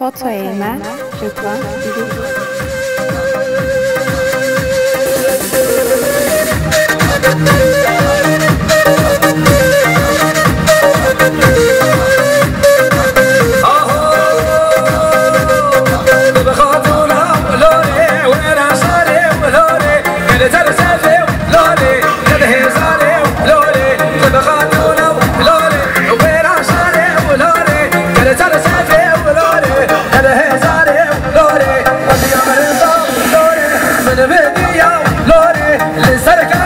Foto eğme, rıkla, Thank. الفيديو لوري لسر كان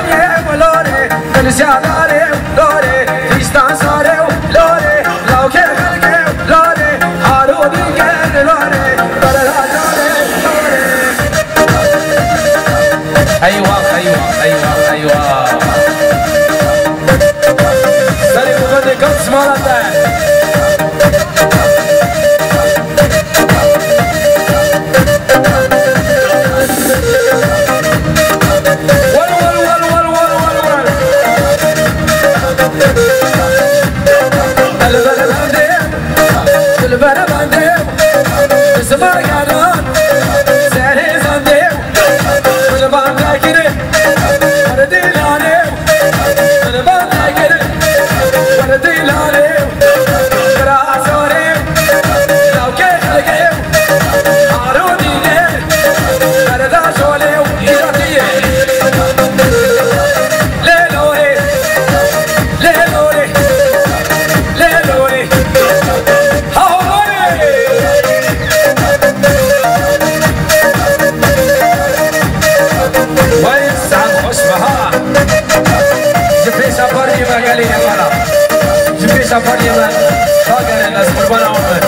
Sabonimle Kagerenle kurban oldu.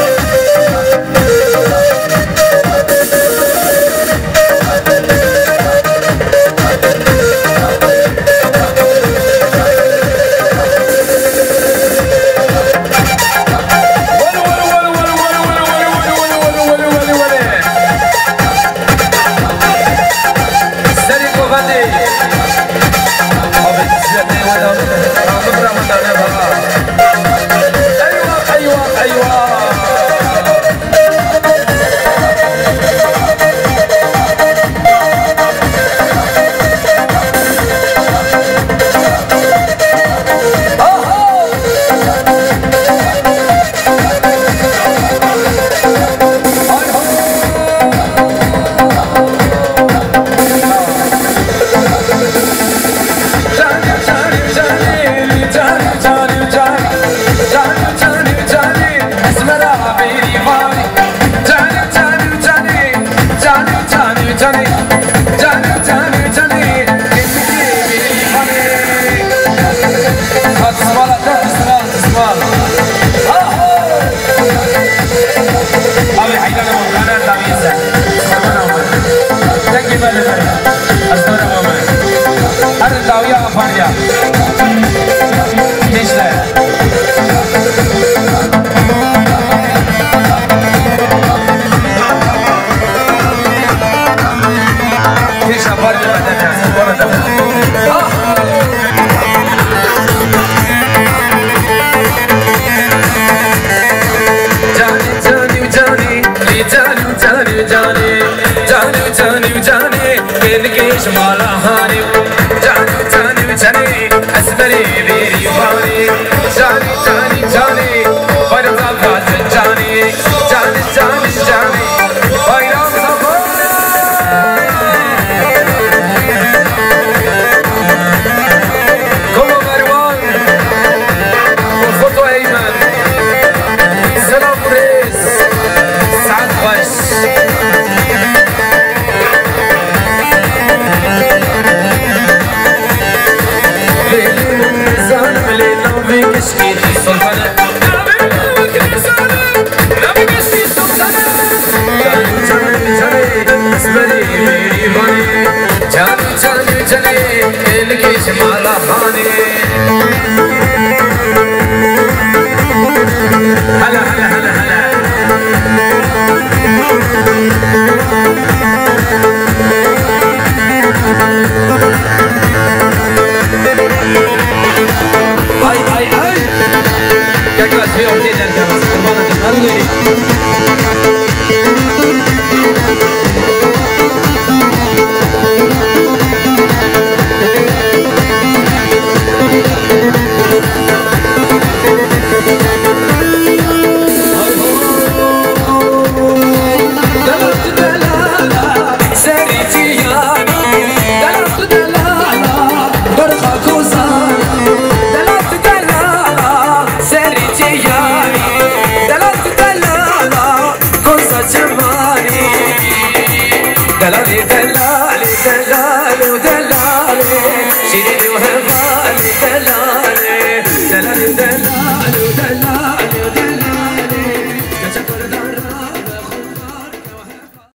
Abi size ne var? Abi buramı da ne var? بسم الله It's ready.